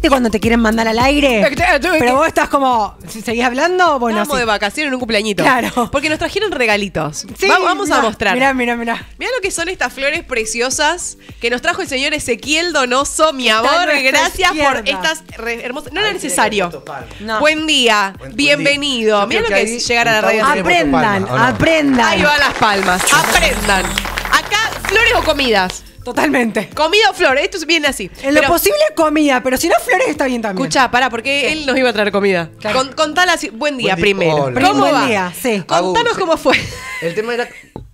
¿Viste cuando te quieren mandar al aire? Pero vos estás como, si seguís hablando, bueno, Estamos sí. de vacaciones en un cumpleañito. Claro. Porque nos trajeron regalitos. Sí, Va- vamos a mirá, mostrar. Mirá, mirá, mirá. Mira lo que son estas flores preciosas que nos trajo el señor Ezequiel Donoso, mi amor. Gracias por estas hermosas. No era necesario. No. Buen día, Buen- buen bienvenido. día. Mira Yo lo que que es llegar a la radio. Aprendan, palma, ¿o no? aprendan. Ahí van las palmas. Aprendan. Acá, flores o comidas. Totalmente. Comida o flores. Esto viene así. En lo posible comida, pero si no flores está bien también. Escucha, pará, porque él nos iba a traer comida. Claro. Con, contala así. Buen día Buen día. primero. Hola. ¿Cómo Buen va? día, sí. Contanos Agus, cómo fue. El tema era,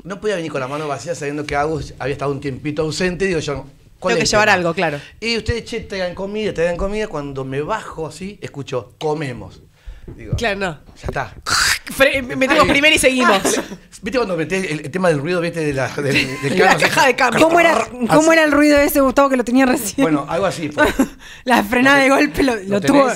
no podía venir con la mano vacía sabiendo que Agus había estado un tiempito ausente. Digo yo, ¿cuál Tengo es que llevar tema? algo, claro. Y ustedes, che, traigan comida, traigan comida. Cuando me bajo así, escucho, comemos. Digo, Claro, no. ya está. Fre- Metemos primero y seguimos. ¿Viste cuando metés el, el tema del ruido, viste, de la, del, La caja de cambio. ¿Cómo era, ¿Cómo era el ruido ese, Gustavo, que lo tenía recién? Bueno, algo así. fue. La frenada de golpe lo, tuvo.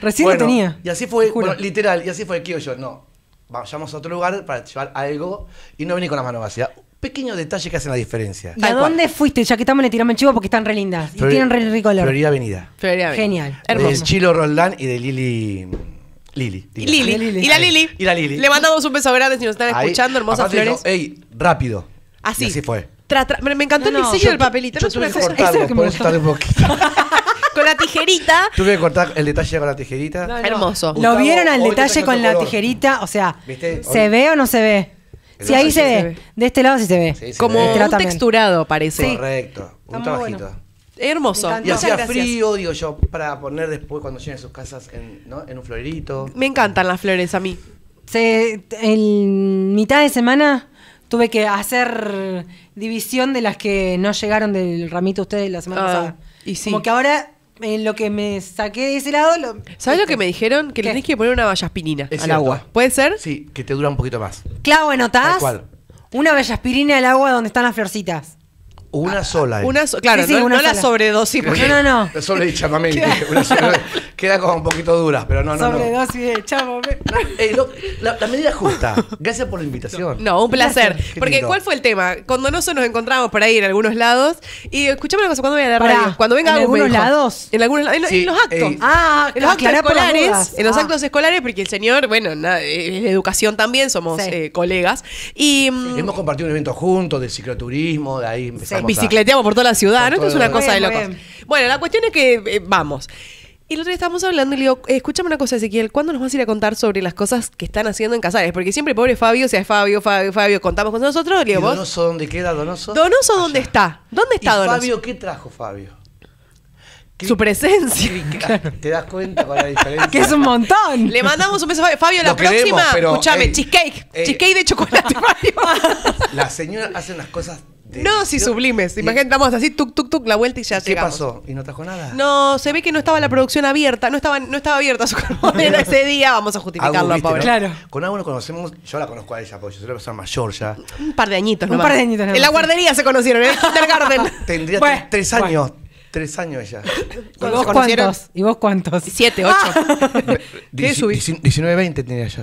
Recién Bueno, lo tenía. Y así fue, bueno, literal, y así fue que yo, no, vayamos a otro lugar para llevar algo y no venir con las manos vacías. Pequeños detalles que hacen la diferencia. ¿Y a cual. dónde fuiste? Ya que estamos le tiramos el chivo porque están re lindas. Y tienen re rico olor. Florida Avenida. Florida. Genial. Hermoso. De Chilo Roldán y de Lili. Lili. Y Lili. Lili. Y la Lili. Y la Lili. Le mandamos un beso grande si nos están Ahí, escuchando, hermosas aparte flores. dijo, Ey, rápido. Así. Y así fue. Tra- tra- me, me encantó No, el no, diseño yo del papelito. Yo ¿no? Una tuve que cosa- Eso es lo cortarlo, que por me eso tardé un poquito. Con la tijerita. tuve que cortar el detalle con la tijerita. No, no. Hermoso. ¿Lo Gustavo, vieron al hoy te detalle traje con otro la color. tijerita? O sea, ¿Viste? ¿se Hoy- ve o no se ve? Sí, No, ahí se ve. se ve. De este lado sí se ve. Sí, se Como ve. De un lado también. texturado, parece. Correcto. Un muy trabajito. bueno. Hermoso. Y hacía gracias. frío, digo yo, para poner después cuando lleguen sus casas en, ¿no? en un florerito. Me encantan las flores a mí. Se, en mitad de semana tuve que hacer división de las que no llegaron del ramito ustedes la semana Ah, pasada. y sí. Como que ahora en lo que me saqué de ese lado lo, ¿Sabes lo que me dijeron? Que le ¿Qué? tenés que poner una vallaspirina Es al cierto. agua. ¿Puede ser? Sí, que te dura un poquito más. Clavo, ¿notás? Tal cual. Una vallaspirina al agua donde están las florcitas. Una sola. eh. Una so- claro, Sí, sí, no, una no la sola. sobredosis. porque- No, no, no. Es Solo de chamamé. Una sola- Queda como un poquito dura, pero no, no, no. Sobredosis de chavo. Ey, lo- la, la medida justa. Gracias por la invitación. No, un placer. Porque. ¿cuál fue el tema? Cuando nosotros nos encontramos por ahí en algunos lados. Y escuchame una cosa, cuando voy a la Pará, radio? Cuando venga ¿en algunos lados? En algunos lados. En, Sí, en los actos. Ah, en los actos escolares, en los Ah. actos escolares, porque el señor, bueno, es de educación también, somos Sí. eh, colegas. Y mm, Hemos compartido un evento juntos de cicloturismo, de ahí empezamos a- bicicleteamos por toda la ciudad, ¿no? Esto es una cosa de locos. bien, Bueno, la cuestión es que eh, vamos. Y el otro día estábamos hablando y le digo, eh, escúchame una cosa, Ezequiel, ¿cuándo nos vas a ir a contar sobre las cosas que están haciendo en Casares? Porque siempre, pobre Fabio, o sea, Fabio, Fabio, Fabio, contamos con nosotros, le ¿Y digo, vos, Donoso dónde queda Donoso? ¿Donoso dónde está? ¿Dónde está ¿Y Donoso? Fabio qué trajo Fabio? ¿Qué- Su presencia. qué- ¿Te das cuenta con la diferencia? Que es un montón. Le mandamos un beso a Fabio. Fabio, la Lo próxima, escúchame, ey, cheesecake. ey. cheesecake de chocolate, Fabio. La señora hace unas cosas. No, sí, sublimes. Imagínate, damos así, tuk, tuk, tuk, la vuelta y ya ¿Qué llegamos. pasó? ¿Y no trajo nada? No, se ve que no estaba la producción abierta, no estaba, no estaba abierta su carbonera ese día, vamos a Agus, justificarlo, ¿viste, pobre. no? Claro. Con algo nos conocemos, yo la conozco a ella, porque yo soy una persona mayor ya. Un par de añitos, Un nomás. par de añitos nomás, En la guardería se conocieron, en el kindergarten. Tendría Bueno, tre- tres bueno. años. Tres años ella. ¿Y ¿Cuándo vos se conocieron? cuántos? ¿Y vos cuántos? Siete, ocho. ¿Qué Dieci- subí? dieci- 19, 20 tenía yo.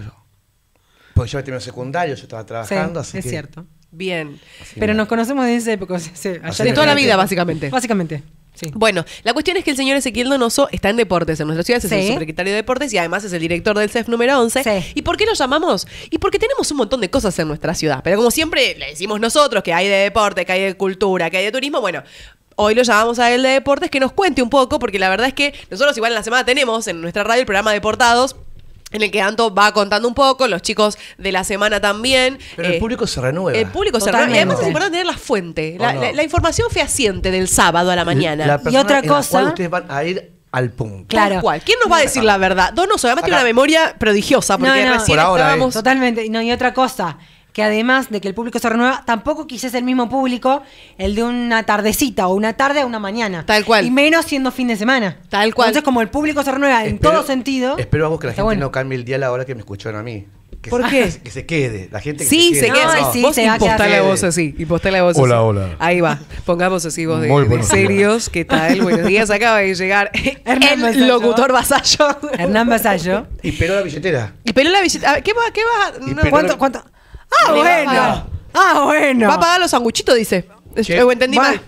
Porque yo había terminado secundario, yo estaba Sí, trabajando, así es que... cierto. Bien. así Pero nos conocemos de esa época. o sea, sí, allá De toda la vida, básicamente. Básicamente, sí. Bueno, la cuestión es que el señor Ezequiel Donoso está en deportes en nuestra ciudad, es el Sí. subsecretario de deportes y además es el director del CEF número 11. Sí. ¿Y por qué lo llamamos? Y porque tenemos un montón de cosas en nuestra ciudad. Pero como siempre le decimos nosotros que hay de deporte, que hay de cultura, que hay de turismo, bueno. Hoy lo llamamos a él de deportes que nos cuente un poco, porque la verdad es que nosotros igual en la semana tenemos en nuestra radio el programa Deportados, en el que Anto va contando un poco, los chicos de la semana también. Pero Eh, el público se renueva. El público se renueva. Y además es importante tener la fuente, la, ¿O no? la- la información fehaciente del sábado a la mañana. La persona otra en la cosa- cual ustedes van a ir al punto. Claro. Cual. ¿Quién nos va a decir la verdad? Donoso, además tiene Acá. una memoria prodigiosa, porque No, no. recién Por ahora, eh. estábamos. Totalmente. No, y otra cosa, que además de que el público se renueva, tampoco quizás el mismo público, el de una tardecita o una tarde a una mañana. Tal cual. Y menos siendo fin de semana. Tal cual. Entonces, como el público se renueva en Espero- todo sentido. Espero a vos que la gente bueno. no cambie el día a la hora que me escucharon a mí. Que ¿Por se, qué? Que se quede. La gente que Sí, se quede. queda. No, sí, vos se va a la voz así. Impostá la voz Hola, así. hola. Ahí va. Pongamos así voz de, de serios. ¿Qué tal? Buenos días. Acaba de llegar Hernán el Vasallo. locutor vasallo. Hernán Vasallo. Y pero la billetera. Y peló la visita. a ver, ¿Qué va? ¿Qué va? No, peló- ¿Cuánto? cuánto? Ah, Le va a bueno. Ah, bueno. Va a pagar los sanguchitos, dice. Che. ¿O entendí Va. mal?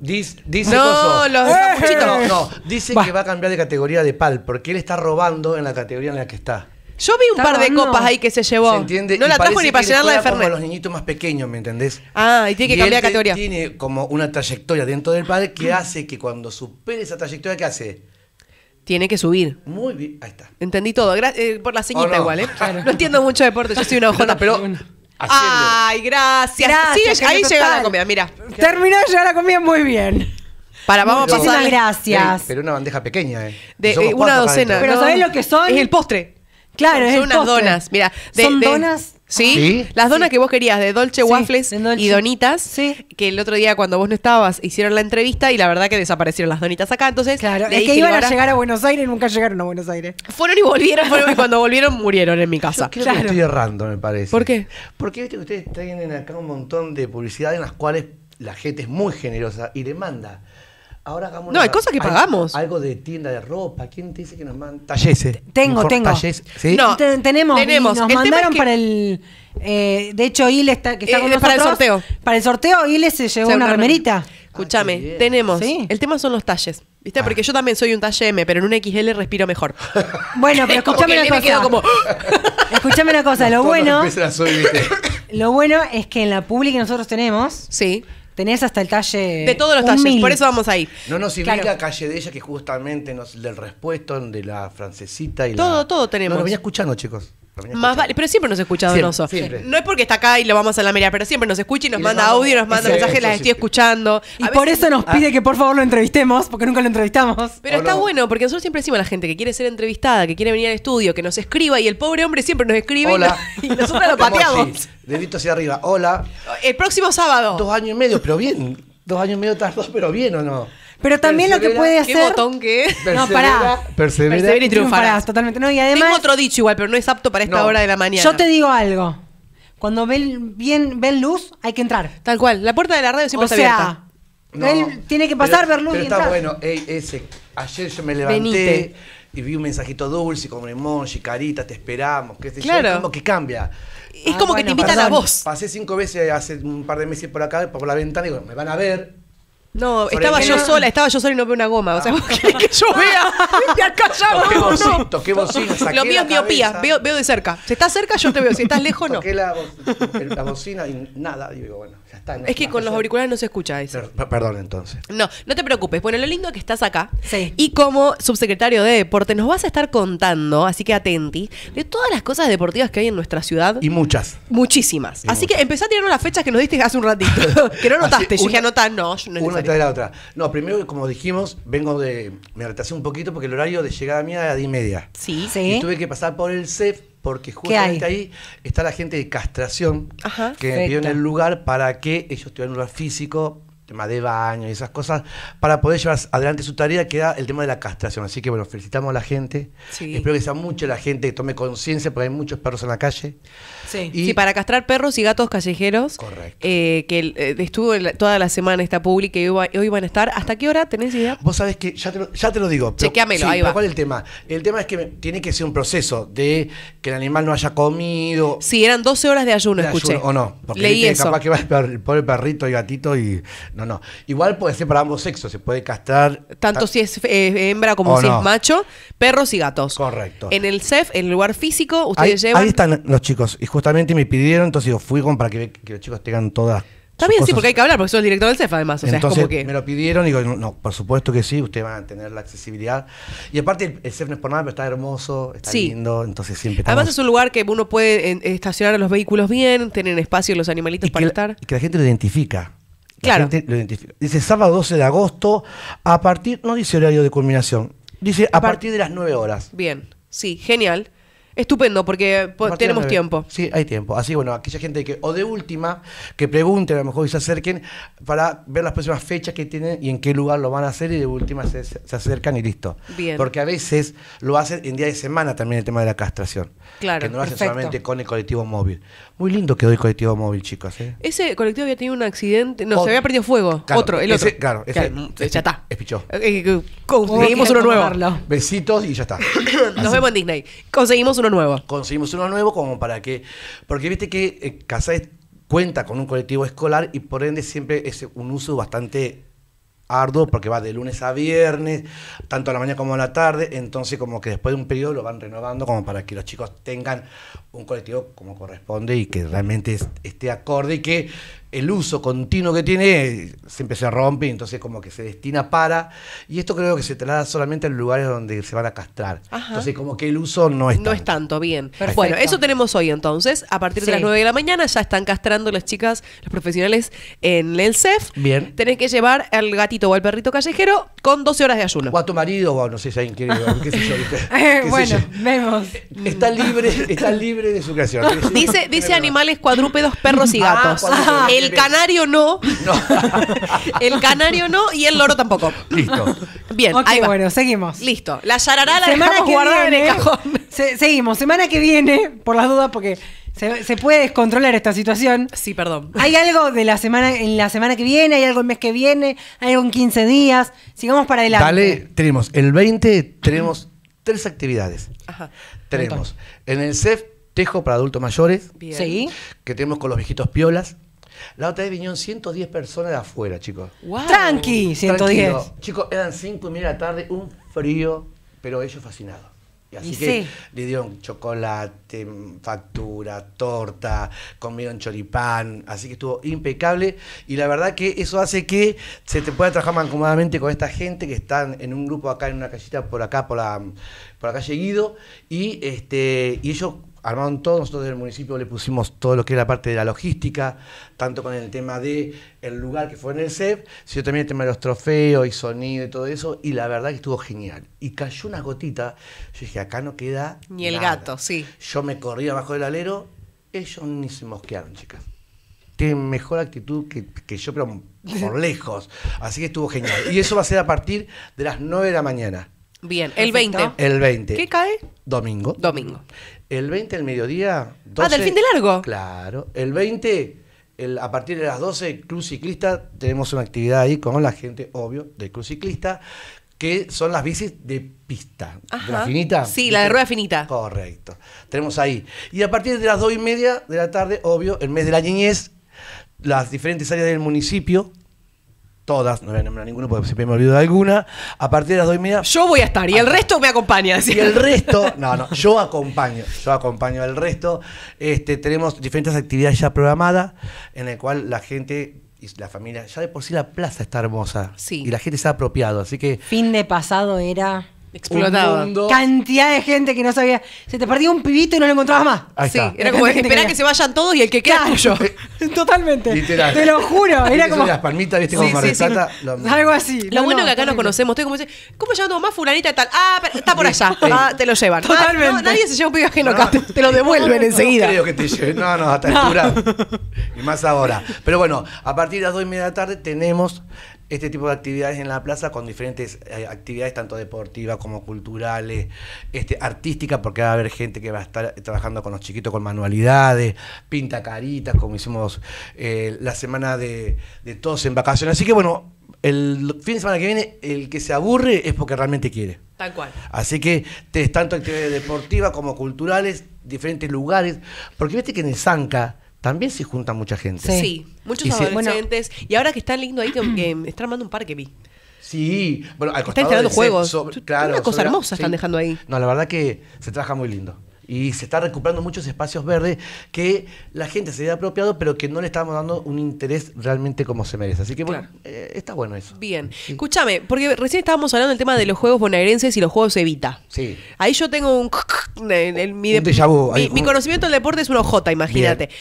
Dice, dice No, coso. los Eh, sanguchitos. No, no, dice Va. que va a cambiar de categoría de pal, porque él está robando en la categoría en la que está. Yo vi un Está par de robando. copas ahí que se llevó. ¿Se entiende? No Y la trajo parece ni para que llenarla de juega como a Fernet. los niñitos más pequeños, ¿me entendés? Ah, y tiene que cambiar de te- categoría. Tiene como una trayectoria dentro del pal que hace que cuando supere esa trayectoria, ¿qué hace? Tiene que subir. Muy bien, ahí está. Entendí todo. Gra- eh, por la ceñita Oh, no. igual, ¿eh? No entiendo mucho de deporte, yo soy una ojota. pero Ay, gracias. Gracias, Sí, ahí Genio llega la Total. comida, mira. Terminó de llegar la comida muy bien. Para, vamos a Pero- Muchísimas pasar gracias. Ey, pero una bandeja pequeña, ¿eh? de eh, una docena. Pero ¿sabés lo que son? Es el postre. Claro, son, es son el unas postre. donas. Mira, ¿Son donas? ¿Sí? Sí. Las donas que vos querías de Dolce Sí, Waffles de Dolce. y Donitas. Sí. Que el otro día cuando vos no estabas hicieron la entrevista y la verdad que desaparecieron las donitas acá. Entonces, Claro, es que iban a llegar a Buenos Aires y nunca llegaron a Buenos Aires. Fueron y volvieron, fueron y cuando volvieron murieron en mi casa. Creo Claro. que estoy errando, me parece. ¿Por qué? Porque viste que ustedes tienen acá un montón de publicidad en las cuales la gente es muy generosa y le manda. Ahora hagamos No, hay cosas que pagamos. Algo de tienda de ropa. ¿Quién te dice que nos manda? Talleres. Tengo, Inform- tengo. Talleres, ¿sí? No. Te- tenemos, tenemos. nos El tema mandaron es que- para el. eh, de hecho, Ile está, que está Eh, con eh, para el nosotros. sorteo. Para el sorteo, Ile se llevó una remerita. Escúchame, Ah, qué bien. tenemos. Sí. El tema son los talles. ¿Viste? Ah. Porque yo también soy un talle M, pero en un XL respiro mejor. Bueno, pero Como escúchame que una quedó cosa. como- Escúchame una cosa. Lo Todos bueno, empiezan a subir, ¿viste? lo bueno es que en la publi que nosotros tenemos, Sí. Tenés hasta el talle. De todos los un talles, mil. por eso vamos ahí. No nos Claro. la calle de ella, que justamente nos, del respuesto de la francesita y Todo, la... todo tenemos. No, lo venía escuchando, chicos. Más vale, pero siempre nos escucha Siempre, Donoso. siempre. No es porque está acá y lo vamos a la media, pero siempre nos escucha y nos Y manda audio, nos manda Sí, mensajes, las sí. estoy escuchando. Y A por veces- eso nos pide que por favor lo entrevistemos, porque nunca lo entrevistamos. Pero ¿O está no? bueno, porque nosotros siempre decimos a la gente que quiere ser entrevistada, que quiere venir al estudio, que nos escriba y el pobre hombre siempre nos escribe y Hola. no- y, nosotros lo pateamos. Dedito hacia arriba. Hola. El próximo sábado. Dos años y medio, pero bien. Dos años y medio tardó, pero bien, ¿o no? Pero también lo que Persevera, puede ¿Qué hacer. botón que es? No, pará. Persevera. Persevera y triunfarás. Totalmente. No, y además. Tengo otro dicho igual, pero no es apto para esta No. hora de la mañana. Yo te digo algo. Cuando ven, bien, ven luz, hay que entrar. Tal cual, la puerta de la radio siempre o está sea, abierta. No, él tiene que pasar, pero- ver luz pero y está entrar. bueno. Ey, ese, ayer yo me levanté Venite. y vi un mensajito dulce con un emoji, carita, te esperamos, qué sé yo. Claro. Como que cambia. Es Ah, como que bueno, te invitan a vos. Pasé cinco veces hace un par de meses por acá, por la ventana, y digo, me van a ver. No, Sobre estaba yo sola, estaba yo sola y no veo una goma. O sea, vos querés que yo vea. Y acá ya Toqué no, bocina, no. toqué bocina, saqué Lo mío la es miopía, cabeza. veo, veo de cerca. Si estás cerca, yo te veo. Si estás lejos, no. Toqué la, bo- la bocina y nada. Y digo, bueno, ya está. no Es que más con los auriculares no se escucha eso. Per- Perdón, entonces. No, no te preocupes. Bueno, lo lindo es que estás acá. Sí. Y como subsecretario de Deporte, nos vas a estar contando, así que atenti, de todas las cosas deportivas que hay en nuestra ciudad. Y muchas. Muchísimas. Y así que empezá a tirarnos las fechas que nos diste hace un ratito. que no notaste. Así, yo dije, una- anotar, no, yo no Una la otra. No, primero, como dijimos, vengo de. Me retrasé un poquito porque el horario de llegada mía era de y media. Sí. Sí. Y tuve que pasar por el CEF porque justamente ahí está la gente de castración Ajá. que me pidió en Perfecto. el lugar para que ellos tuvieran un lugar físico, tema de baño y esas cosas, para poder llevar adelante su tarea, que era el tema de la castración. Así que bueno, felicitamos a la gente. Sí. Espero que sea mucha la gente que tome conciencia, porque hay muchos perros en la calle. Sí. Y- Sí, para castrar perros y gatos callejeros. Correcto. eh, que eh, estuvo toda la semana esta pública y hoy, hoy van a estar. ¿Hasta qué hora tenés idea? Vos sabés que, ya te lo, ya te lo digo. pero- Chequeamelo, sí, ahí va. ¿Cuál es el tema? El tema es que tiene que ser un proceso de que el animal no haya comido. Sí, eran 12 horas de ayuno, de escuché. ayuno, o no. Porque Leí eso. capaz que va el, pobre perrito y gatito y. No, no. Igual puede ser para ambos sexos, se puede castrar. Tanto ta- si es eh, hembra como si no. es macho, perros y gatos. Correcto. En el CEF, en el lugar físico, Ahí, ustedes llevan. ahí están los chicos. Y justamente me pidieron, entonces yo fui como para que, que los chicos tengan todas. Bien, sí, porque hay que hablar, porque soy el director del CEF además. O sea, Entonces es como que. me lo pidieron y digo, no, no, por supuesto que sí, ustedes van a tener la accesibilidad. Y aparte el, el CEF no es por nada, pero está hermoso, está Sí. lindo, entonces siempre Además es un lugar que uno puede estacionar los vehículos bien, tener espacio los animalitos y para estar. la, y que la gente lo identifica. La Claro. gente lo identifica. Dice sábado 12 de agosto, a partir, no dice horario de culminación, dice a, A par- partir de las 9 horas. Bien, sí, genial. Estupendo, porque po- tenemos las 9. tiempo. Sí, hay tiempo. Así, bueno, aquella gente que, o de última, que pregunten a lo mejor y se acerquen para ver las próximas fechas que tienen y en qué lugar lo van a hacer y de última se, se acercan y listo. Bien. Porque a veces lo hacen en día de semana también el tema de la castración. Claro, Que no lo hacen perfecto. solamente con el colectivo móvil. Muy lindo quedó el colectivo móvil, chicos. ¿eh? Ese colectivo había tenido un accidente. No, Otro. se había perdido fuego. Claro, otro, el ese- otro. claro, ese- ese- ya está. es pichó. Eh, eh, conseguimos uno nuevo. Besitos y ya está. Nos vemos en Disney. Conseguimos nuevo. conseguimos uno nuevo como para que, porque viste que eh, Casares cuenta con un colectivo escolar y por ende siempre es un uso bastante arduo porque va de lunes a viernes, tanto a la mañana como a la tarde, entonces como que después de un periodo lo van renovando como para que los chicos tengan un colectivo como corresponde y que realmente es- esté acorde y que el uso continuo que tiene siempre se rompe y entonces como que se destina para y esto creo que se traslada solamente en lugares donde se van a castrar. Ajá. Entonces como que el uso no es No es tanto, bien. Perfecto. Bueno, eso tenemos hoy entonces. A partir de Sí. las 9 de la mañana ya están castrando las chicas, los profesionales en el CEF. Bien. Tenés que llevar al gatito o al perrito callejero con 12 horas de ayuno. O a tu marido, o no sé si alguien quiere, o qué sé yo. Eh, sé bueno, yo. vemos. Está libre, está libre de su creación. Dice, dice animales cuadrúpedos, perros y Ah, gatos. el canario no. No. el canario no y el loro tampoco. Listo. Bien, ahí va. bueno, seguimos. Listo. La yarará la semana dejamos que guardada en el viene, cajón. se- seguimos. Semana que viene, por las dudas, porque se, se puede descontrolar esta situación. Sí, perdón. ¿Hay algo de la semana en la semana que viene? ¿Hay algo el mes que viene? ¿Hay algo en 15 días? Sigamos para adelante. Dale, tenemos el 20, tenemos tres actividades. Ajá. Tenemos en el CEF Tejo para adultos mayores, Bien. Sí. que tenemos con los viejitos piolas. La otra vez vinieron 110 personas de afuera, chicos. Wow. Tranqui, 110. Tranquilo. Chicos, eran 5 y media de la tarde, un frío, pero ellos fascinados. Así Y que sí. le dieron chocolate, factura, torta, comieron choripán, así que estuvo impecable. Y la verdad que eso hace que se te pueda trabajar mancomunadamente con esta gente que están en un grupo acá, en una callita por acá, por la, por la calle Guido, y, este, y ellos armaron todo, nosotros del municipio le pusimos todo lo que era la parte de la logística, tanto con el tema de el lugar que fue en el CEP, sino también el tema de los trofeos y sonido y todo eso, y la verdad que estuvo genial. Y cayó una gotita, yo dije, acá no queda Ni el nada. gato, sí. Yo me corrí abajo del alero, ellos ni se mosquearon, chicas. Tienen mejor actitud que, que yo, pero por lejos. Así que estuvo genial. Y eso va a ser a partir de las 9 de la mañana. Bien, el Perfecto. 20. El 20. ¿Qué cae? Domingo. Domingo. El 20 al mediodía. Ah, del fin de largo. Claro. El 20, el- a partir de las 12, Club Ciclista, tenemos una actividad ahí con la gente, obvio, del Club Ciclista, que son las bicis de pista. Ajá. ¿De la finita? Sí, la de rueda finita. Correcto. Tenemos ahí. Y a partir de las 2 y media de la tarde, obvio, el mes de la niñez, las diferentes áreas del municipio, todas, no voy a nombrar ninguno porque siempre me olvido de alguna, a partir de las 2 y media Yo voy a estar y el resto me acompaña. y el resto, no, no, yo acompaño, yo acompaño al resto. Este, tenemos diferentes actividades ya programadas en el cual la gente y la familia, ya de por sí la plaza está hermosa. Sí. Y la gente se ha apropiado, así que Fin de pasado era Explotaba. cantidad de gente que no sabía. Se te perdía un pibito y no lo encontrabas más. Ahí sí, está. era como Gente que esperar quería- que se vayan todos y el que queda es tuyo. Totalmente. Literal. Te lo juro. Era como. las palmitas, viste, como sí, sí. Lo. Algo así. Lo No, bueno no, que acá nos terrible. conocemos. Estoy como dice, ¿cómo se llama tu mamá fulanita tal? Ah, pero está por allá. Ah, te lo llevan. Ah, Totalmente. no, nadie se lleva un pibe ajeno No. acá. Te, te lo devuelven No, enseguida. No creo que te lleve. No, no, hasta altura. Y más ahora. Pero bueno, a partir de las 2 y media de la tarde tenemos este tipo de actividades en la plaza con diferentes eh, actividades, tanto deportivas como culturales, este, artísticas, porque va a haber gente que va a estar trabajando con los chiquitos con manualidades, pinta caritas, como hicimos eh, la semana de, de todos en vacaciones. Así que bueno, el fin de semana que viene, el que se aburre es porque realmente quiere. Tal cual. Así que tanto actividades deportivas como culturales, diferentes lugares, porque viste que en el Zanca también se junta mucha gente. Sí. Sí, muchos Y se- adolescentes. y ahora que está lindo ahí, que, que están armando un parque, vi. Sí, bueno, al Están costado instalando del juegos. sobre- claro, una cosa sobre- hermosa están dejando ahí. No, la verdad que se trabaja muy lindo. Y se está recuperando muchos espacios verdes que la gente se había apropiado, pero que no le estamos dando un interés realmente como se merece. Así que bueno, Claro. eh, está bueno eso. Bien. Escúchame, porque recién estábamos hablando del tema de los juegos bonaerenses y los juegos Evita. Sí. Ahí yo tengo un. en- en mi, Un déjà vu, mi- ahí, mi conocimiento del deporte es una ojota, imagínate. Bien.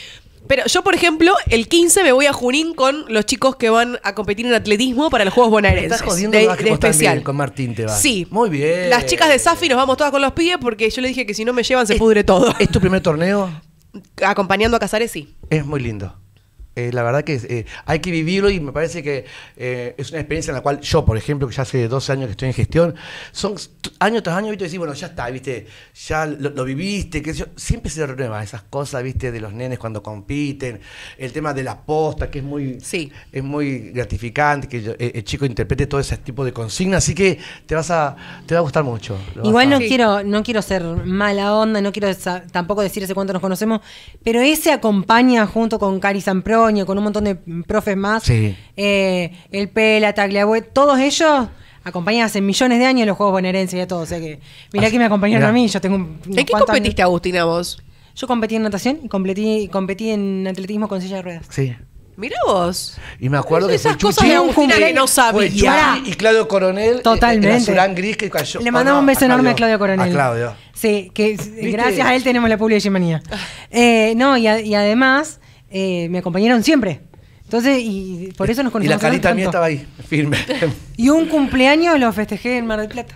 Pero yo, por ejemplo, el 15 me voy a Junín con los chicos que van a competir en atletismo para los Juegos bonaerenses. Estás jodiendo de, especial. con Martín te vas. Sí. Muy bien. Las chicas de Safi nos vamos todas con los pibes porque yo le dije que si no me llevan se pudre todo. ¿Es tu primer torneo? Acompañando a Casares, sí. Es muy lindo. Eh, la verdad que eh, hay que vivirlo y me parece que eh, es una experiencia en la cual yo, por ejemplo, que ya hace 12 años que estoy en gestión, son año tras año, viste, decir, bueno, ya está, viste, ya lo, lo viviste, que siempre se renuevan esas cosas, viste, de los nenes cuando compiten, el tema de la posta, que es muy, Sí. es muy gratificante, que yo- el chico interprete todo ese tipo de consignas, así que te vas a, te va a gustar mucho. Igual no a- quiero, no quiero ser mala onda, no quiero tampoco decir hace cuánto nos conocemos, pero ese acompaña junto con Cari San Pro Con un montón de profes más. Sí. Eh, el Pela, Tagliabue, todos ellos acompañan hace millones de años los Juegos Bonaerenses y a todo. O sea que, mirá Así- que me acompañaron mirá. a mí, yo tengo un- ¿En qué competiste, años. Agustina, vos? Yo competí en natación y competí, competí en atletismo con silla de ruedas. Sí. Mirá vos. Y me acuerdo que Esas fue cosas de Agustina que no sabía. Y Claudio Coronel. Totalmente. El gris que cayó. Le oh, mandamos no, un beso a enorme a Claudio Coronel. A Claudio. Sí, que gracias a él tenemos la publi de. Eh, no, y, a- y además eh, me acompañaron siempre. Entonces, y por eso nos Y conocemos. la carita tanto. mía estaba ahí, firme. Y un cumpleaños lo festejé en Mar del Plata.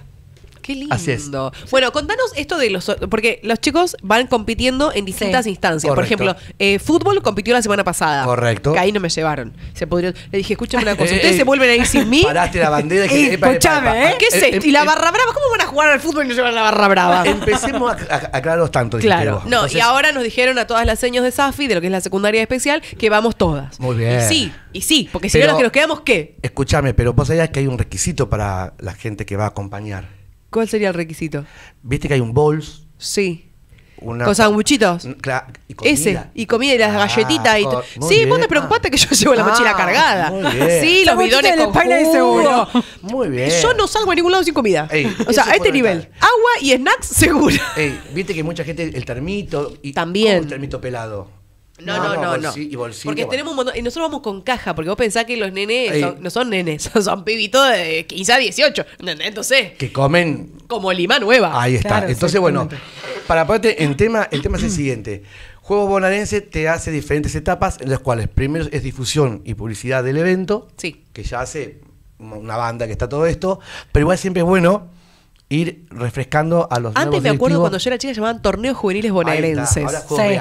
Qué lindo. Así es. Bueno, contanos esto de los. Porque los chicos van compitiendo en distintas Sí. instancias. Por ejemplo, eh, fútbol compitió la semana pasada. Correcto. Que ahí no me llevaron. Se pudrió. Le dije, escúchame una cosa. Eh, Ustedes eh, se vuelven a ir sin mí. Paraste la bandera y dije, epa. ¿eh? ¿Qué es esto? eh, ¿Y la eh, barra brava? ¿Cómo van a jugar al fútbol y no llevan la barra brava? Empecemos a, a- a aclararlos tanto. dijiste Claro, vos. no, Entonces, y ahora nos dijeron a todas las señas de Safi, de lo que es la secundaria especial, que vamos todas. Muy bien. Y sí, y sí, porque si no, los que nos quedamos, ¿qué? Escúchame, pero vos sabías que hay un requisito para la gente que va a acompañar. ¿Cuál sería el requisito? Viste que hay un bols, Sí. una. ¿Con sanguchitos? Mm, Claro, y comida. Ese, y comida y las Ah, galletitas. y sí, vos bien. te preocupaste que yo llevo la Ah, mochila cargada. muy bien. Sí, los bidones de con España de jugo. seguro. Muy bien. Yo no salgo a ningún lado sin comida. Ey, o sea, a es este nivel. Agua y snacks seguro. Ey, viste que mucha gente, el termito. Y, También. ¿cómo el termito pelado. No, no, no, no. y bolsito, porque bueno. tenemos un montón. Y nosotros vamos con caja, porque vos pensás que los nenes son- no son nenes, son pibitos de 15 a 18. ¿entendés? Entonces, Que comen. como lima nueva. Ahí está. Claro, Entonces, bueno, para ponerte en tema, el tema es el siguiente. Juego Bonaerense te hace diferentes etapas, en las cuales primero es difusión y publicidad del evento, Sí. que ya hace una banda que está todo esto, pero igual siempre es bueno ir refrescando a los Antes nuevos me acuerdo directivos. cuando yo era chica llamaban torneos juveniles Ahí bonaerenses. está, Ahora juegos Sí.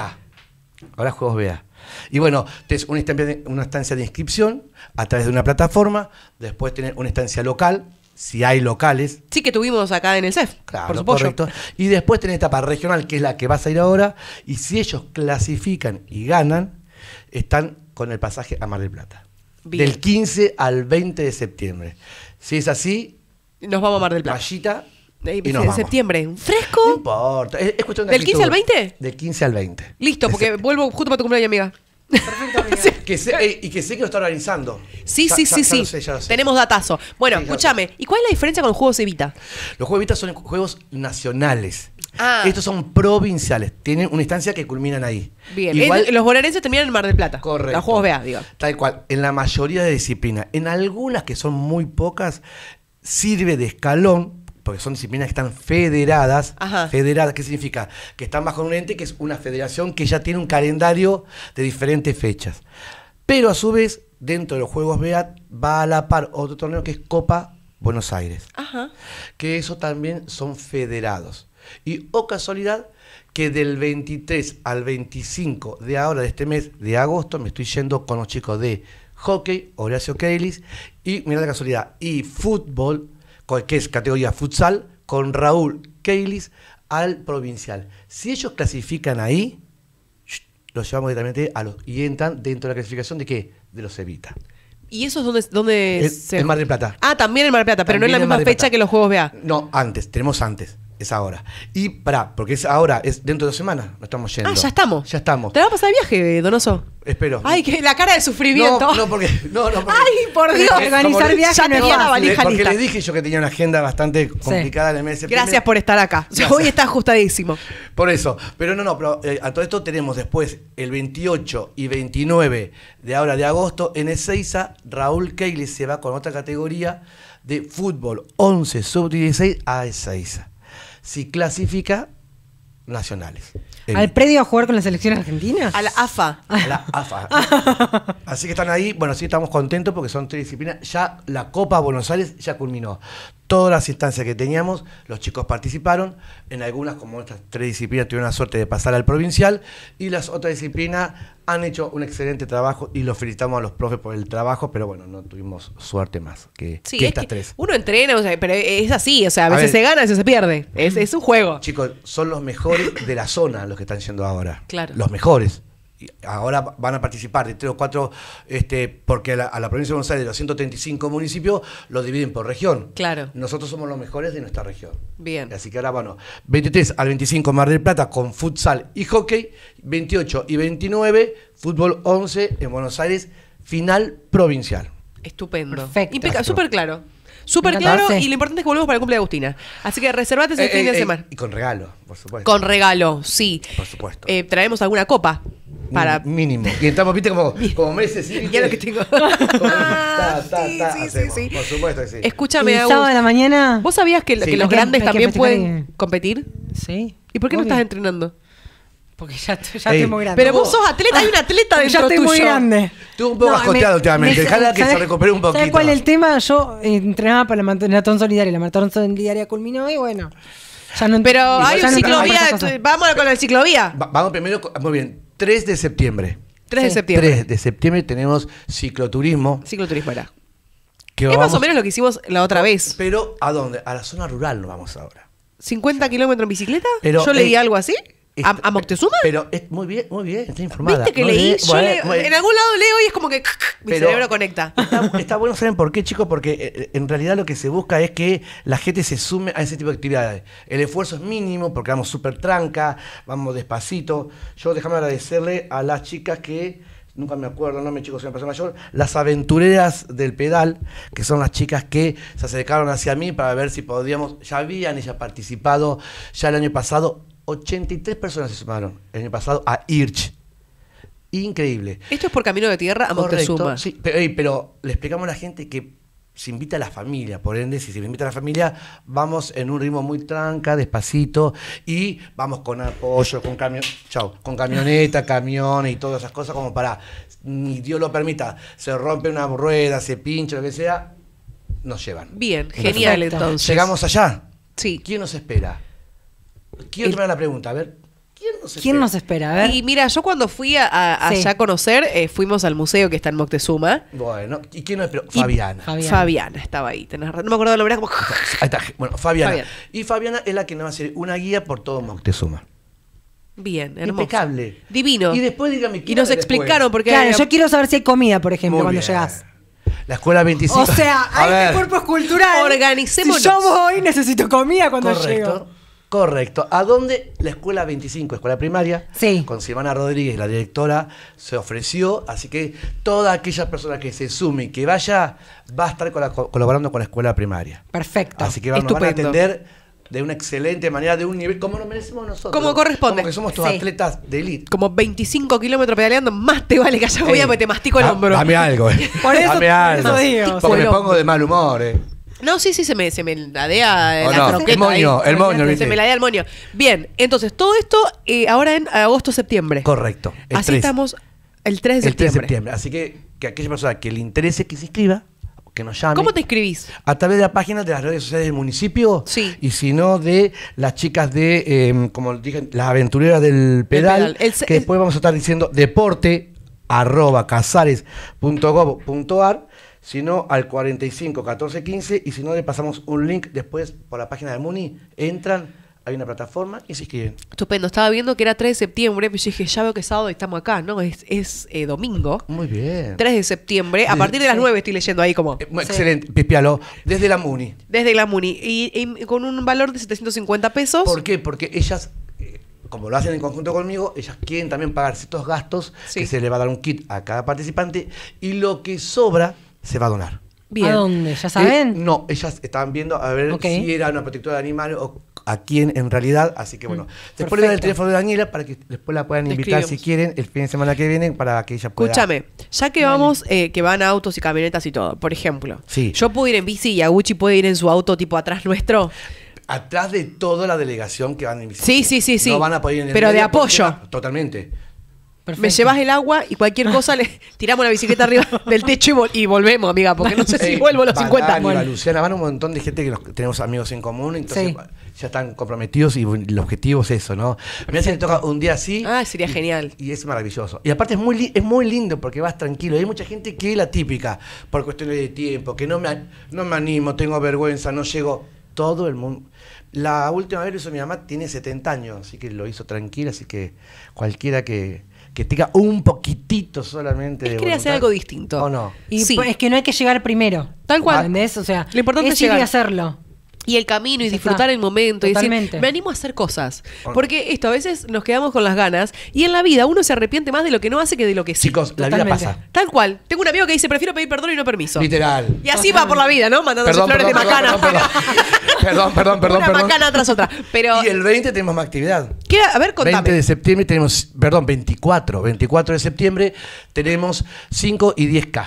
Ahora juegos BA. Y bueno, tenés una instancia, de, una instancia de inscripción a través de una plataforma, después tenés una instancia local, si hay locales, Sí, que tuvimos acá en el CEF. Claro, por supuesto. correcto. Y después tenés etapa regional, que es la que vas a ir ahora. Y si ellos clasifican y ganan, están con el pasaje a Mar del Plata. Bien. Del 15 al 20 de septiembre. Si es así, Nos vamos a Mar del Plata. Mallita Ahí, y nos vamos. septiembre. ¿Un fresco? No importa, es, es cuestión de ¿Del 15 al actitud. 20? Del 15 al 20. Listo, De porque vuelvo justo para tu cumpleaños, amiga. que sé- eh, y que sé que lo está organizando. Sí, Ya- sí, ya- sí, ya sí. lo sé, ya lo sé. Tenemos datazo. Bueno, Sí, ya lo escúchame. ¿Y cuál es la diferencia con los juegos Evita? Los Juegos Vita son juegos nacionales. Ah. Estos son provinciales. Tienen una instancia que culminan ahí. Bien. Igual, los bonaerenses terminan en Mar del Plata. Correcto. Los juegos BA, digo. Tal cual. En la mayoría de disciplinas. En algunas que son muy pocas, sirve de escalón, porque son disciplinas que están federadas. Ajá. Federadas, ¿qué significa? Que están bajo un ente que es una federación que ya tiene un calendario de diferentes fechas. Pero a su vez, dentro de los Juegos BEAT va a la par otro torneo que es Copa Buenos Aires Ajá. que eso también son federados. Y o casualidad que del 23 al 25 de ahora, de este mes de agosto, me estoy yendo con los chicos de hockey, Horacio Keilis, y mira la casualidad, y fútbol, que es categoría futsal, con Raúl Keilis al provincial. Si ellos clasifican ahí, los llevamos directamente a los y entran dentro de la clasificación de qué? De los Evita. ¿Y eso es donde, donde se- en Mar del Plata. Ah, también en Mar del Plata, pero no en la misma fecha que los juegos BA. No, antes, tenemos antes, es ahora. Y pará, porque es ahora, es dentro de dos semanas, nos estamos yendo. Ah, ya estamos. Ya estamos. ¿Te va a pasar viaje, Donoso? Espero. Ay, que la cara de sufrimiento. No, no, porque. No, no, porque Ay, por Dios. Organizar viajes ya no tenía la valija porque lista. le dije yo que tenía una agenda bastante complicada en el mes de septiembre. Gracias por estar acá. Gracias. Hoy está ajustadísimo. Por eso. Pero no, no, pero eh, a todo esto tenemos después el 28 y 29 de ahora de agosto en Ezeiza, Raúl Keili se va con otra categoría de fútbol 11 sub-16 a Ezeiza. Si clasifica, nacionales. ¿Al predio a jugar con la selección argentina? A la AFA. A la AFA. Así que están ahí, bueno, sí estamos contentos porque son tres disciplinas. Ya la Copa Buenos Aires ya culminó. Todas las instancias que teníamos, los chicos participaron. En algunas, como estas tres disciplinas, tuvieron la suerte de pasar al provincial. Y las otras disciplinas han hecho un excelente trabajo y los felicitamos a los profes por el trabajo, pero bueno, no tuvimos suerte más que, Sí, que es estas que tres. uno entrena, o sea, pero es así, o sea, a A veces ver. se gana, a veces se pierde. Es, es un juego. Chicos, son los mejores de la zona los que están yendo ahora. Claro. Los mejores. Y ahora van a participar de tres o cuatro, este, porque a la, a la provincia de Buenos Aires, de los 135 municipios, lo dividen por región. Claro. Nosotros somos los mejores de nuestra región. Bien. Así que ahora, bueno, 23 al 25 Mar del Plata con futsal y hockey, 28 y 29 fútbol 11 en Buenos Aires, final provincial. Estupendo. Perfecto. Impeca- súper claro. Súper claro y lo importante es que volvemos para el cumple de Agustina. Así que reservate ese Eh, fin eh, de eh, semana. y con regalo, por supuesto. Con regalo, sí. Por supuesto. Eh, traemos alguna copa para... Mínimo. Y estamos, viste, como, como meses. ¿sí? Ya lo que tengo. Ah, ta, ta, sí, ta, sí, sí, hacemos. sí. Por supuesto que sí. Escúchame, el sábado de la mañana. ¿Vos sabías que, Sí. que los que- grandes también pueden competir? Sí. ¿Y por qué no estás entrenando? Porque ya, ya estoy muy grande. Pero vos sos atleta, hay un atleta Porque ya dentro estoy muy tuyo. grande. Estuvo un poco bajoteado últimamente. Dejala que se ¿sabes- recupere un ¿Sabes poquito cuál es el tema? Yo eh, entrenaba para la maratón solidaria. La maratón solidaria culminó y bueno. Ya no Pero hay no un ciclovía, vamos con el ciclovía. Va- vamos primero, con- muy bien, 3 de septiembre. 3 de Sí. septiembre. 3 de septiembre tenemos cicloturismo. Cicloturismo era. Que Es más vamos- o menos lo que hicimos la otra vez. Pero, ¿a dónde? A la zona rural nos vamos ahora. 50 kilómetros en bicicleta. Pero, Yo leí eh, algo así. ¿A, Est- a Moctezuma? Pero es muy bien, muy bien, está informada. ¿Viste que leí? Yo bueno, en algún lado leo y es como que mi Pero- cerebro conecta. Está, está bueno, ¿saben por qué, chicos? Porque eh, en realidad lo que se busca es que la gente se sume a ese tipo de actividades. El esfuerzo es mínimo porque vamos súper tranca, vamos despacito. Yo déjame agradecerle a las chicas que, nunca me acuerdo, no me chicos, soy una persona mayor, las aventureras del pedal, que son las chicas que se acercaron hacia mí para ver si podíamos, ya habían ellas participado ya el año pasado, 83 personas se sumaron el año pasado a IRCH. Increíble. Esto es por camino de tierra a Correcto, Moctezuma. sí, pero, le explicamos a la gente que se invita a la familia, por ende, si se invita a la familia, vamos en un ritmo muy tranca, despacito, y vamos con apoyo, con camión, chau, con camioneta, camiones y todas esas cosas, como para, ni Dios lo permita, se rompe una rueda, se pincha, lo que sea, nos llevan. Bien, genial entonces. Llegamos allá. Sí. ¿Quién nos espera? Quiero El- la pregunta, a ver, ¿quién nos espera? ¿Quién nos espera? A ver. Y mira, yo cuando fui a, a- Sí. allá a conocer, eh, fuimos al museo que está en Moctezuma. Bueno, ¿y quién nos espera? Y- Fabiana. Fabiana. Fabiana estaba ahí. tenés razón. no me acuerdo del nombre, era como... Ahí está, bueno, Fabiana. Fabiana. Y Fabiana es la que nos va a hacer una guía por todo Moctezuma. Bien, hermoso. Impecable. Divino. Y después dígame Y ¿qué nos era después? explicaron porque... Claro, yo quiero saber si hay comida, por ejemplo, Muy cuando bien. llegas. La escuela 25. O sea, A hay ver, este cuerpo es cultural. Organicémonos. Si yo voy, necesito comida cuando Correcto. llego. Correcto. ¿A dónde la escuela 25, escuela primaria? Sí. Con Silvana Rodríguez, la directora, se ofreció. Así que toda aquella persona que se sume y que vaya, va a estar cola- colaborando con la escuela primaria. Perfecto. Así que vamos, van a atender de una excelente manera, de un nivel como nos merecemos nosotros. Como corresponde. Como que somos tus Sí. atletas de elite. Como 25 kilómetros pedaleando, más te vale que haya voy Ey, porque te mastico el da- hombro. Dame algo, eh. Por eso- dame algo. eso digo, Porque sí. me pongo de mal humor, eh. No, sí, sí, se me, se me ladea Oh, la no, croqueta el moño, ahí. el moño, Se ¿viste? me ladea el moño. Bien, entonces todo esto eh, ahora en agosto-septiembre. Correcto. el Así 3. estamos el 3 de el 3 de septiembre. septiembre. Así que, que aquella persona que le interese que se inscriba, que nos llame. ¿Cómo te inscribís? A través de la página de las redes sociales del municipio. Sí. Y si no, de las chicas de, eh, como dije, las aventureras del pedal. pedal. El se- que después vamos a estar diciendo deporte arroba casares.gov.ar sino al 45 14 15 y si no le pasamos un link después por la página de Muni, entran, hay una plataforma y se inscriben. Estupendo. Estaba viendo que era 3 de septiembre, pero yo dije, ya veo que es sábado y estamos acá, ¿no? Es, es eh, domingo. Muy bien. 3 de septiembre. A partir de las 9 estoy leyendo ahí como... Eh, Excelente, pispialo. Desde la Muni. Desde la Muni. Y, y con un valor de 750 pesos. ¿Por qué? Porque ellas, eh, como lo hacen en conjunto conmigo, ellas quieren también pagar ciertos gastos Sí. que se le va a dar un kit a cada participante y lo que sobra se va a donar. Bien. ¿A dónde? ¿Ya saben? Eh, no, ellas estaban viendo a ver si era una protectora de animales o a quién en realidad. Así que bueno, Mm, después le el teléfono de Daniela para que después la puedan invitar si quieren el fin de semana que viene para que ella pueda. Escúchame, ya que vamos, eh, que van autos y camionetas y todo, por ejemplo, Sí. yo puedo ir en bici y Aguchi puede ir en su auto tipo atrás nuestro. Atrás de toda la delegación que van en bicicleta. Sí, sí, sí, sí. No van a poder ir en el Pero de porque- apoyo. Me llevas el agua y cualquier cosa le tiramos la bicicleta arriba del techo y, vol- y volvemos, amiga, porque no sé si vuelvo a los van 50. Dani, Bueno. Luciana, van un montón de gente que tenemos amigos en común, entonces Sí. ya están comprometidos y el objetivo es eso, ¿no? Mira si le toca un día así. Ah, sería y- genial. Y es maravilloso. Y aparte es muy, es muy lindo porque vas tranquilo. Hay mucha gente que es la típica, por cuestiones de tiempo, que no me, a- no me animo, tengo vergüenza, no llego. Todo el mundo. La última vez lo hizo mi mamá, tiene 70 años, así que lo hizo tranquila, así que cualquiera que, que tenga un poquitito solamente Es de querer hacer algo distinto. ¿O no? Y Sí. es que no hay que llegar primero. Tal cual. ¿Entendés? O sea, Lo importante es ir y llegar. hacerlo. Y el camino y disfrutar el momento y decir, Totalmente. me animo a hacer cosas. Porque esto, a veces nos quedamos con las ganas y en la vida uno se arrepiente más de lo que no hace que de lo que sí. Chicos, la vida Totalmente. pasa. Tal cual. Tengo un amigo que dice, prefiero pedir perdón y no permiso. Literal. Y así va por la vida, ¿no? Mandándose flores de macana. Perdón, perdón, perdón, perdón, perdón, Una perdón. macana tras otra. Pero, Y el 20 tenemos más actividad. ¿qué? a ver, contame. 20 de septiembre tenemos, perdón, 24, 24 de septiembre tenemos 5 y 10K.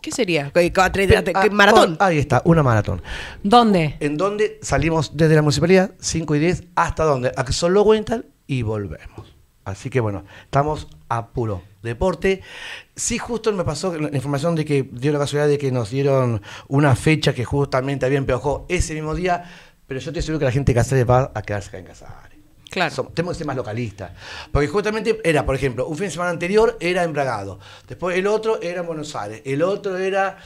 ¿Qué sería? ¿Qué- qué- Ah, ¿Maratón? oh, ahí está, una maratón. ¿Dónde? En donde salimos desde la municipalidad, 5 y 10, hasta donde, a que solo y volvemos. Así que bueno, estamos a puro deporte. Sí, justo me pasó la información de que dio la casualidad de que nos dieron una fecha que justamente había empeojado ese mismo día, pero yo estoy seguro que la gente de Casares va a quedarse acá en Casares. Claro. Tenemos que ser más localistas. Porque justamente era, por ejemplo, un fin de semana anterior era en Bragado, después el otro era en Buenos Aires, el otro era...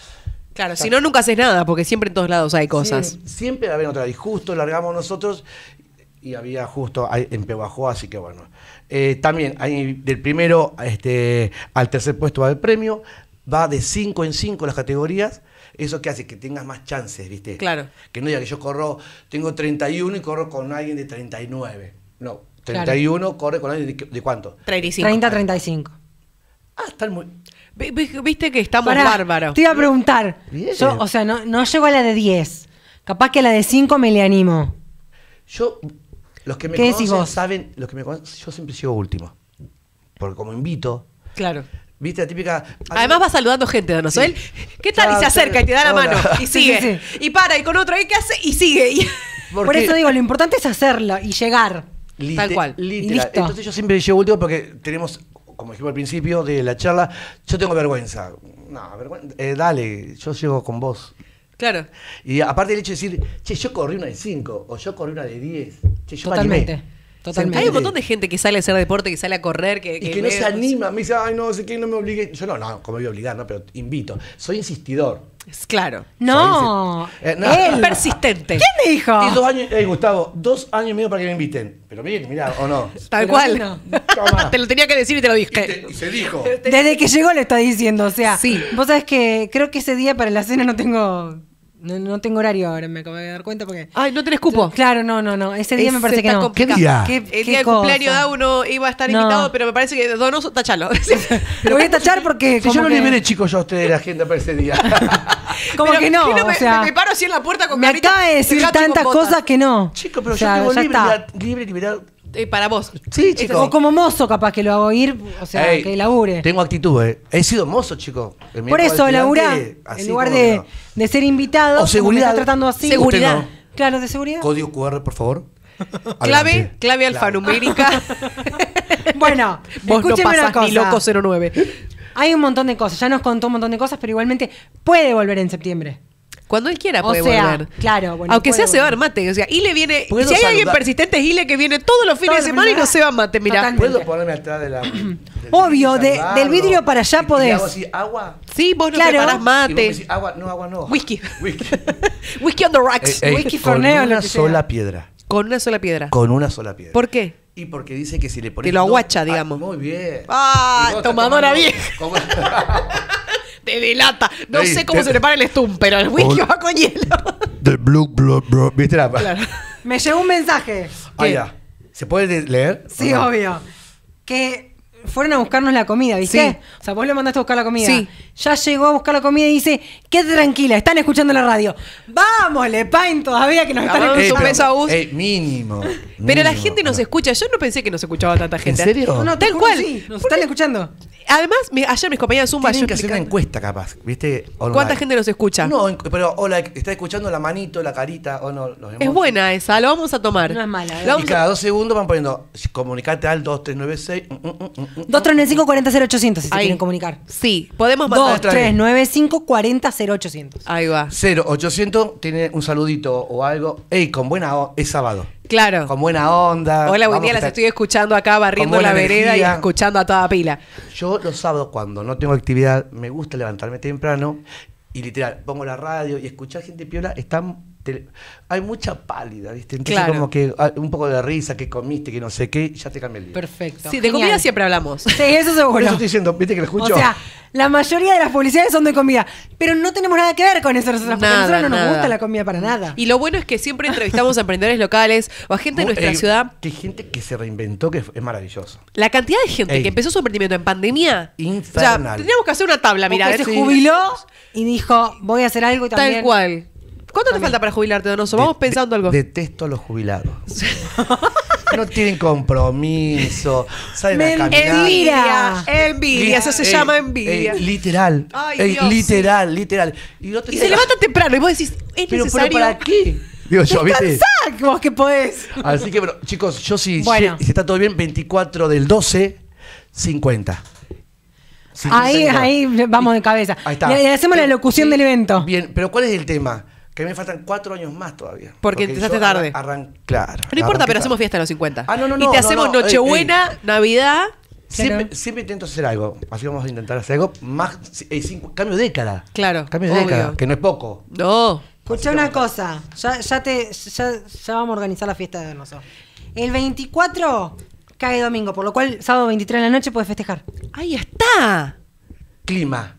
Claro, si no, nunca haces nada, porque siempre en todos lados hay cosas. Siempre, siempre había otra. Y justo largamos nosotros y había justo ahí en Pehuajó, así que bueno. Eh, también hay del primero este, al tercer puesto va el premio, va de 5 en 5 las categorías. Eso que hace que tengas más chances, ¿viste? Claro. Que no diga que yo corro, tengo 31 y corro con alguien de 39. No, 31 corre con alguien de, de cuánto. 35. 30-35. Ah, están muy. Vi- vi- Viste que estamos Pará, bárbaros. Te iba a preguntar. Yo, o sea, no, no llego a la de 10. Capaz que a la de 5 me le animo. Yo, los que me ¿Qué decís conocen vos? saben, los que me conocen, yo siempre sigo último. Porque como invito, Claro. ¿viste la típica? Además va saludando gente, Don Osoel. Sí. ¿Qué tal? Y se acerca y te da la hola. mano. Y Sí, sigue. sí, Y para, y con otro, ¿y qué hace? Y sigue. Y- Por Porque- eso digo, lo importante es hacerlo y llegar. Tal cual. Literal. Y listo. Entonces yo siempre llego último porque tenemos, como dijimos al principio de la charla, yo tengo vergüenza. No, vergüenza. eh, dale, yo llego con vos. Claro. Y aparte el hecho de decir, che, yo corrí una de 5 o yo corrí una de 10. Che, yo me Totalmente. animé. Totalmente. Hay un montón de gente que sale a hacer deporte, que sale a correr, que, Y que no se anima, me dice, ay, no sé qué, no me obligue. Yo no, no, como voy a obligar, no, pero invito. Soy insistidor. Es Claro. No. Eh, no. Es Él. persistente. ¿Quién me dijo? Y dos años, eh, Gustavo, dos años y medio para que me inviten. Pero bien, mirá, o no. Tal Pero cual. no. Te lo tenía que decir y te lo Y, dije. te- y se dijo. Desde que llegó le está diciendo, o sea, Sí. vos sabés que creo que ese día para la cena no tengo no, no tengo horario ahora, me acabo de dar cuenta porque Ay, no tenés cupo. Claro, no, no, no, ese día me parece que no. complicado. ¿Qué día? ¿Qué- El qué día del cosa? cumpleaños de uno iba a estar No. invitado, pero me parece que Donoso, tachalo. Lo voy a tachar porque Si yo no que, liberé, chicos, yo a ustedes la agenda para ese día. como Pero, que no, ¿qué o me, sea, me paro así en la puerta con me carita acaba de decir tantas cosas que no. chicos, pero O sea, yo tengo libre, está. Eh, para vos. Sí, chicos. O como mozo capaz que lo hago ir, o sea, Ey, que labure. Tengo actitud, eh. He sido mozo, chicos. En mi Por época eso de laburá, estudiante, así en lugar como de, no. de ser invitado, O como me seguridad. está tratando así. Seguridad. Usted Claro, de seguridad. Código QR, por favor. Clave, Adelante. clave alfanumérica. Bueno, Vos no escúcheme una pasás ni cosa. loco 09. Hay un montón de cosas, ya nos contó un montón de cosas, pero igualmente puede volver en septiembre. Cuando él quiera O puede sea, volver. claro, bueno, Aunque puede sea se va a dar mate. O sea, Ile viene. ¿Puedo Si hay alguien persistente, es Ile que viene todos los fines de Todos semana y no se va a mate. Mirá. ¿Puedo ponerme atrás de la. del Obvio, de- del vidrio para allá Y- y podés. hago así, agua. Sí, vos no Claro. preparás Y vos me mate. decís, agua, no, agua no. Whisky. Whisky. Whisky on the rocks. Ey, ey, Whisky con Forneo, lo una sola piedra. Con una sola piedra. Con una sola piedra. ¿Por qué? Y porque dice que si le pones. Te lo dos- aguacha, Ah, digamos. muy bien. Ah, tomadora tomando- vieja. Te delata. No Ey, sé cómo te- se prepara el stum, pero el whisky Hola. va con hielo. The blue, blue, blue. ¿Viste la Me llegó un mensaje. Ah, ya. ¿Se puede de- leer? Sí, ¿O no? obvio. Que fueron a buscarnos la comida, ¿viste? Sí. O sea, vos le mandaste a buscar la comida. Sí. Ya llegó a buscar la comida y dice, quédate tranquila, están escuchando la radio. Vamos, Le Pain, todavía que nos están Ey, escuchando. un beso a Gus. ey, mínimo. Pero la mínimo. gente nos escucha. Yo no pensé que nos escuchaba tanta gente. serio? No, no, te Tal juro, cual. sí, nos están escuchando. Además, mi- ayer mis compañeras Zumba. Tienen yo que hacer una explicando- encuesta, capaz. ¿Viste? Online. ¿Cuánta gente nos escucha? No, en- pero hola, está escuchando la manito, la carita, o no. los Es emojis. buena esa, lo vamos a tomar. No es mala, ¿eh? Y vamos a- cada dos segundos van poniendo, comunicate al 2396. mm, mm, mm, mm, mm. 235 40 0800 si se Ahí. quieren comunicar. Sí, podemos mandar. 2395 40 0800. Ahí va. 0800 tiene un saludito o algo. Ey, con buena onda. Es sábado. Claro. Con buena onda. Hola, buen día, las estoy escuchando acá barriendo la vereda y escuchando a toda pila. Yo los sábados, cuando no tengo actividad, me gusta levantarme temprano y literal, pongo la radio y escuchar gente piola está te- hay mucha pálida, ¿viste? Entonces Claro. como que ah, un poco de risa, que comiste, que no sé qué, y ya te cambia el día. Perfecto. Sí, de genial. comida siempre hablamos. Sí, eso Por seguro. eso estoy diciendo, ¿viste que lo escucho? O sea, la mayoría de las publicidades son de comida, pero no tenemos nada que ver con eso nosotros, porque a nosotros no nos gusta la comida para nada. Y lo bueno es que siempre entrevistamos a emprendedores locales o a gente de Muy- nuestra eh, ciudad. Que hay gente que se reinventó, que es maravilloso. La cantidad de gente Ey. que empezó su emprendimiento en pandemia. Infernal. O sea, tendríamos que hacer una tabla, mira. Porque se sí. jubiló y dijo, voy a hacer algo y también... Tal cual. ¿Cuánto te falta para jubilarte, Donoso? Vamos De- pensando algo. Detesto a los jubilados. no tienen compromiso, salen a Mentira. caminar. Envidia. Envidia, eso se Ey, llama ey, envidia. literal. Ay, Ey, Dios, literal, literal. Y, no te- y se levantan temprano y vos decís, ¿es pero, pero necesario? ¿para qué? Digo yo, ¿viste? Vos que podés. Así que, bueno, chicos, yo sí, Bueno. si está todo bien, 24 del 12, 50. Ahí, 50. ahí vamos de cabeza. Ahí está. Le, le hacemos la locución sí, del evento. Bien, pero ¿cuál es el tema? Que me faltan cuatro años más todavía. Porque empezaste tarde. arran- claro. No importa, pero hacemos fiesta a los 50. Ah, no, no, y no, te no, hacemos no, ey, Nochebuena, Navidad. Siempre, Claro. siempre intento hacer algo. Así vamos a intentar hacer algo más. eh, cinco- cambio de década. Claro, Cambio de obvio. década, que no es poco. No. Escucha una cosa, ya, ya, te, ya, ya vamos a organizar la fiesta de nosotros. El 24 cae domingo, por lo cual sábado 23 de la noche puedes festejar. Ahí está. Clima.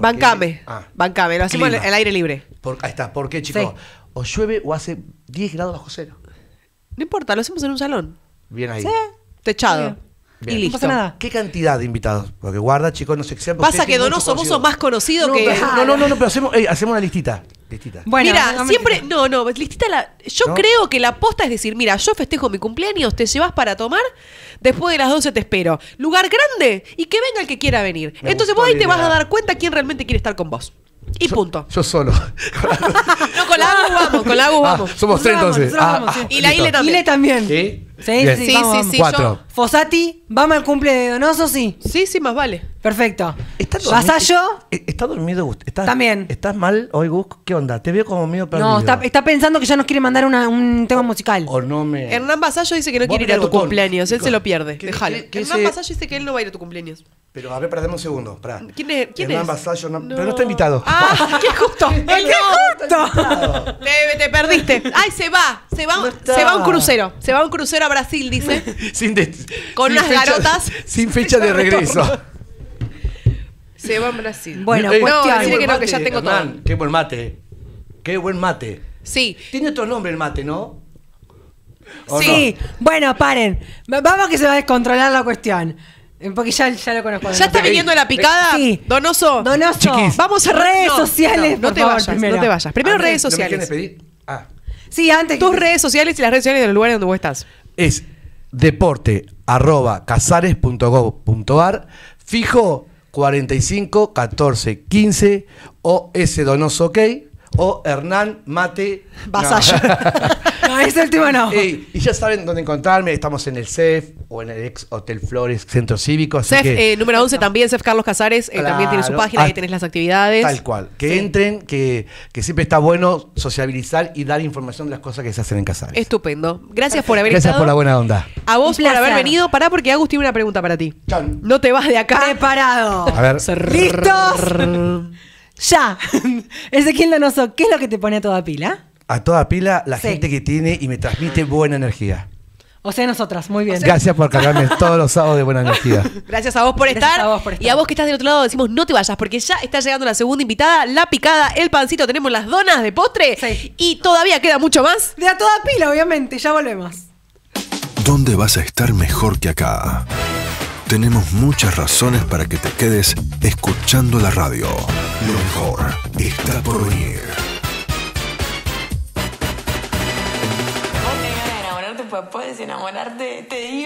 Bancame. Ah, Bancame. Lo hacemos clima. al aire libre. Por- ahí está. ¿Por qué, chicos? Sí. O llueve o hace 10 grados bajo cero. No importa, lo hacemos en un salón. Bien ahí. Sí. Techado. Bien. Y No listo. pasa nada. ¿Qué cantidad de invitados? Porque guarda, chicos, no sé qué Pasa que Donoso, vos sos más conocido no, que. pero- no, no, no, no, pero hacemos, ey, hacemos una listita. Listita. Bueno, mira, no siempre. No, no, listita la. Yo ¿No? creo que la posta es decir, mira, yo festejo mi cumpleaños, te llevas para tomar, después de las 12 te espero. Lugar grande y que venga el que quiera venir. Me Entonces vos ahí te vas a dar cuenta quién realmente quiere estar con vos. Y Yo- punto. Yo solo. No, con la Agus vamos, con la Agus Ah, vamos. somos tres entonces. vamos, Ah, ah, Y la. Ile también. Ile también. ¿Sí? Sí, Bien. sí, Sí, vamos, sí, vamos. sí. Cuatro. yo- Fosati, ¿vamos al cumple de Donoso? Sí. Sí, sí, más vale. Perfecto. ¿Está dormido? ¿Vasallo? Eh, ¿Está dormido Gus? ¿Estás, También. ¿Estás mal hoy, Gus? ¿Qué onda? Te veo como medio perdido. No, está, está pensando que ya nos quiere mandar una- un tema musical. O no me... Hernán Basallo dice que no Vos quiere ir a tu botón. cumpleaños, él se lo pierde. ¿qué- Déjalo. qué- qué Hernán se- Basallo dice que él no va a ir a tu cumpleaños. Pero a ver, dame un segundo. Pará. ¿Quién es? ¿Quién Hernán es? Basallo, no- pero no está invitado. Ah, qué justo. ¡Qué no. justo! Te, te perdiste. Ay, se va. Se va, No está. se va un crucero. Se va un crucero a Brasil, dice. sin de- Con sin unas fecha- garotas. Sin fecha de regreso. Se va a Brasil. Bueno, Ey, cuestión. Decirle que no, que ya tengo Hernán, todo. Qué buen mate. Qué buen mate. Sí. Tiene otro nombre el mate, ¿no? ¿O Sí, bueno, paren. Va- Vamos que se va a descontrolar la cuestión. Eh, Porque ya, ya lo conozco. ¿Ya está viniendo la picada? Sí. Donoso. Donoso, Chiquis. Vamos a redes no, sociales. No, no por te favor, vayas, primero. no te vayas. Primero Antes, redes ¿no me quieren sociales. Ah. Sí, antes. Tus redes sociales y las redes sociales de los lugares donde vos estás. es deporte arroba casares.gov.ar fijo 45 14 15 o S Donoso OK o Hernán Mate Vasallo. No, ese último no. Y ya saben dónde encontrarme, estamos en el CEF o en el ex Hotel Flores Centro Cívico, así CEF, que eh, número 11 también, CEF Carlos Casares, eh, también tiene su página, ahí Ah, tenés las actividades. tal cual, que entren, que, que siempre está bueno sociabilizar y dar información de las cosas que se hacen en Casares. Estupendo. Gracias por haber Gracias estado. por la buena onda. A vos por haber venido. Pará porque Agus tiene una pregunta para ti. Chan. No te vas de acá. Preparado. A ver. ¿Listos? Ya. Ezequiel Donoso, ¿qué es lo que te pone a toda pila? A toda pila, la Sí. gente que tiene y me transmite buena energía. O sea, nosotras, muy bien. Gracias por cargarme todos los sábados de buena energía. Gracias a vos por Gracias estar. a vos por estar. Y a vos que estás del otro lado decimos no te vayas porque ya está llegando la segunda invitada, la picada, el pancito, tenemos las donas de postre Sí. y todavía queda mucho más. De a toda pila, obviamente, ya volvemos. ¿Dónde vas a estar mejor que acá? Tenemos muchas razones para que te quedes escuchando la radio. Lo mejor está por venir. Vos enamorarte, pues puedes enamorarte, te digo.